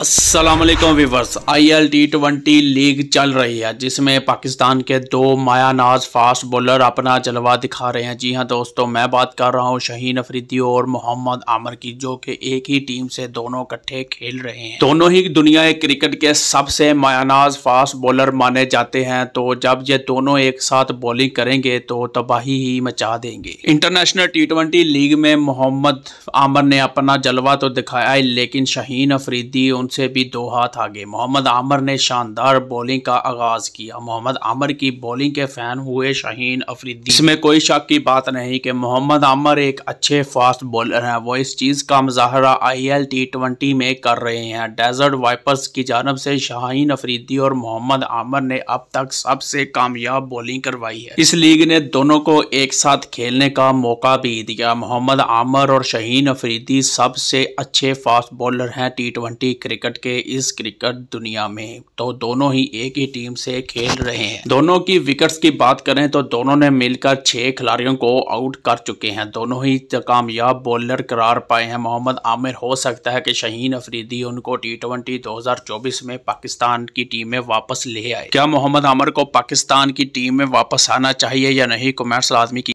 Aslam viewers I L T twenty league चल रही है, जिसमें पाकिस्तान के दो मायानाज फास्ट बॉलर अपना जलवा दिखा रहे हैं। जी हाँ दोस्तों, मैं बात कर रहा हूँ शहीन अफरीदी और मोहम्मद आमर की, जो कि एक ही टीम से दोनों इकट्ठे खेल रहे हैं। दोनों ही दुनिया क्रिकेट के सबसे मायानाज फास्ट बॉलर माने जाते हैं। तो जब ये दोनों एक साथ बॉलिंग करेंगे तो तबाही ही मचा देंगे। इंटरनेशनल टी ट्वेंटी लीग में मोहम्मद आमर ने अपना जलवा तो दिखाया लेकिन शहीन अफरीदी उन उनसे भी दो हाथ आगे। मोहम्मद आमर ने शानदार बॉलिंग का आगाज़ किया। मोहम्मद आमर की बॉलिंग के फ़ैन हुए शाहीन अफरीदी। इसमें कोई शक की बात नहीं कि मोहम्मद आमर एक अच्छे फास्ट बॉलर हैं। वो इस चीज़ का मुजाहरा आई एल टी ट्वेंटी में कर रहे हैं। डेजर्ट वाइपर्स की जानब से शाहीन अफरीदी और मोहम्मद आमर ने अब तक सबसे कामयाब बॉलिंग करवाई है। इस लीग ने दोनों को एक साथ खेलने का मौका भी दिया। मोहम्मद आमर और शहीन अफरीदी सबसे अच्छे फास्ट बॉलर हैं टी ट्वेंटी क्रिकेट क्रिकेट के इस क्रिकेट दुनिया में तो दोनों ही एक ही टीम से खेल रहे हैं। दोनों की विकेट्स की बात करें तो दोनों ने मिलकर छह खिलाड़ियों को आउट कर चुके हैं। दोनों ही कामयाब बॉलर करार पाए हैं। मोहम्मद आमिर, हो सकता है कि शहीन अफरीदी उनको टी ट्वेंटी में पाकिस्तान की टीम में वापस ले आए। क्या मोहम्मद आमिर को पाकिस्तान की टीम में वापस आना चाहिए या नहीं? कॉमेंट्स आदमी की